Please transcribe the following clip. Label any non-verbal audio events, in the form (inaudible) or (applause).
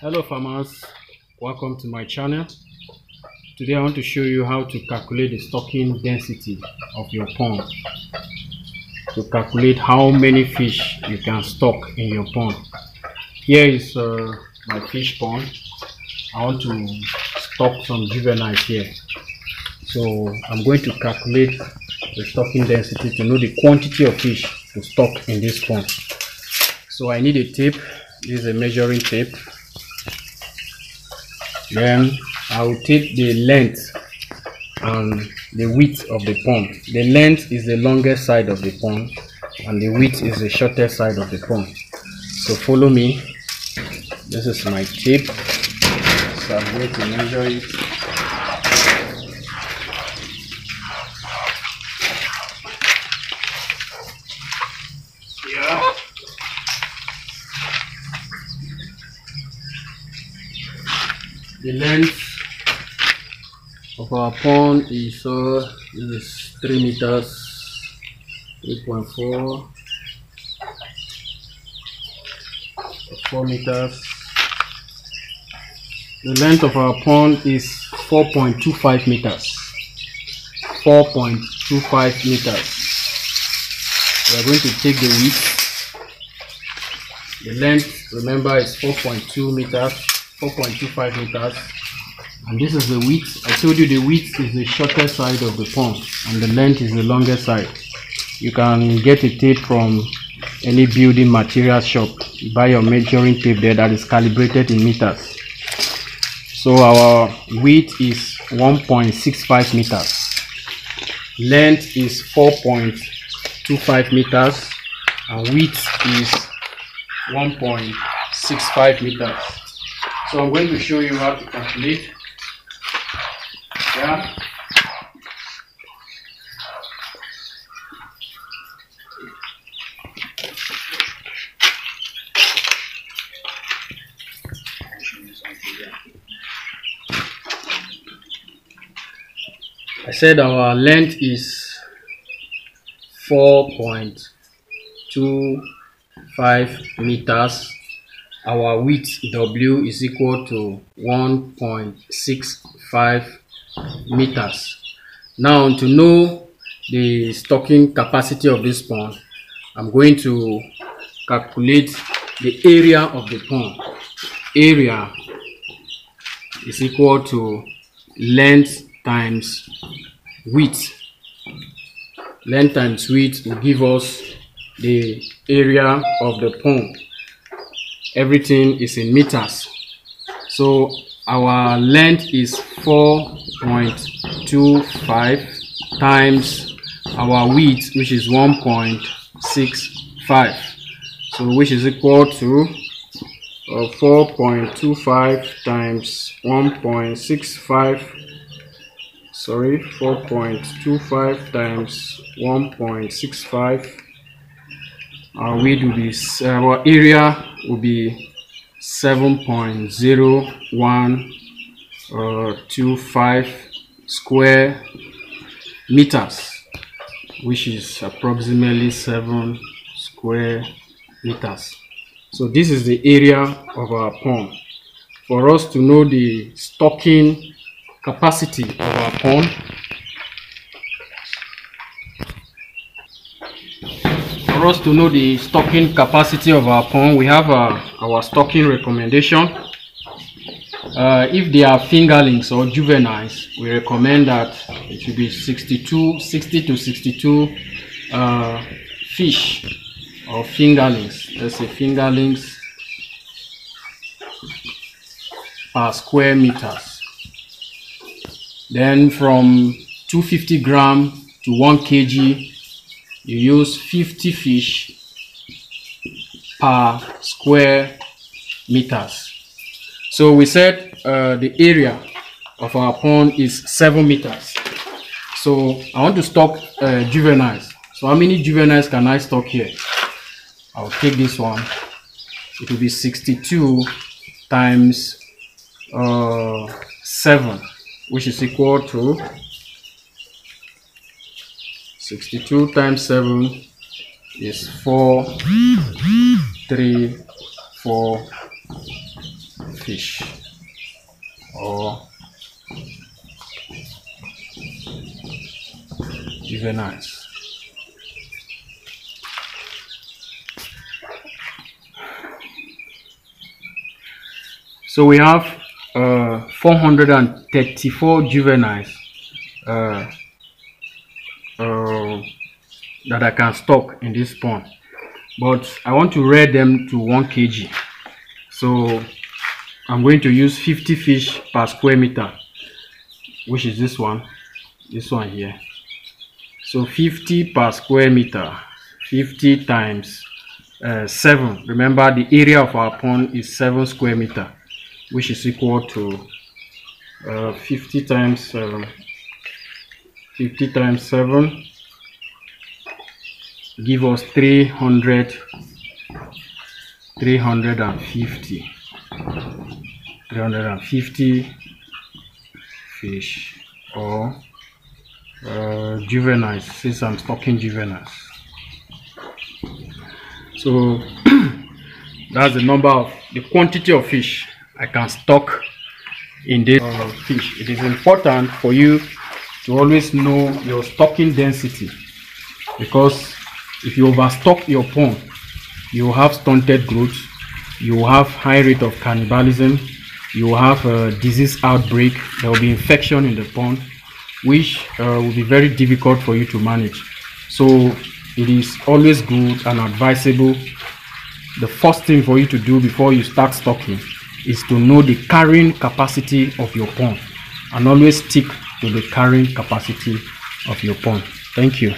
hello farmers. Welcome to my channel. Today i want to show you how to calculate the stocking density of your pond. To calculate how many fish you can stock in your pond. Here is uh, my fish pond. I want to stock some juveniles here. So i'm going to calculate the stocking density to know the quantity of fish to stock in this pond. So i need a tape. This is a measuring tape then I will take the length and the width of the pond. The length is the longest side of the pond and the width is the shortest side of the pond. So follow me. This is my tape. So I'm going to measure it. The length of our pond is uh, is 3 meters 3.4 4 meters. The length of our pond is 4.25 meters. 4.25 meters. We are going to take the width. The length remember is 4.2 meters 4.25 meters. And this is the width i told you the width is the shortest side of the pond and the length is the longest side. You can get a tape from any building material shop. Buy your measuring tape there that is calibrated in meters. So our width is 1.65 meters. Length is 4.25 meters. And width is 1.65 meters so I'm going to show you how to calculate. Yeah. I said our length is 4.25 meters our width W is equal to 1.65 meters. Now to know the stocking capacity of this pond, I'm going to calculate the area of the pond. Area is equal to length times width. Length times width will give us the area of the pond everything is in meters. So our length is 4.25 times our width which is 1.65 so which is equal to uh, 4.25 times 1.65 sorry 4.25 times 1.65 our width will be our area will be 7.0125 uh, square meters which is approximately 7 square meters. So this is the area of our pond. For us to know the stocking capacity of our pond for us to know the stocking capacity of our pond, we have uh, our stocking recommendation. Uh, if they are fingerlings or juveniles, we recommend that it should be 62, 60 to 62 uh, fish or fingerlings. Let's say fingerlings per square meters. Then from 250 gram to 1 kg you use 50 fish per square meters. So we said uh, the area of our pond is 7 meters. So I want to stock uh, juveniles. So how many juveniles can I stock here? I'll take this one. It will be 62 times uh, 7, which is equal to 62 times 7 is 4, 3, 4, fish or juveniles. So we have uh, 434 juveniles uh, that I can stock in this pond. But I want to rear them to 1 kg. So I'm going to use 50 fish per square meter, which is this one, this one here. So 50 per square meter, 50 times uh, 7. Remember the area of our pond is 7 square meter which is equal to uh, 50 times um, 50 times 7 give us 300 350 350 fish or uh, juveniles since I'm stocking juveniles so (clears throat) that's the number of the quantity of fish I can stock in this uh, fish. It is important for you to always know your stocking density because if you overstock your pond, you will have stunted growth, you will have high rate of cannibalism, you will have a disease outbreak, there will be infection in the pond, which uh, will be very difficult for you to manage. So it is always good and advisable. The first thing for you to do before you start stocking is to know the carrying capacity of your pond and always stick to the carrying capacity of your pond. Thank you.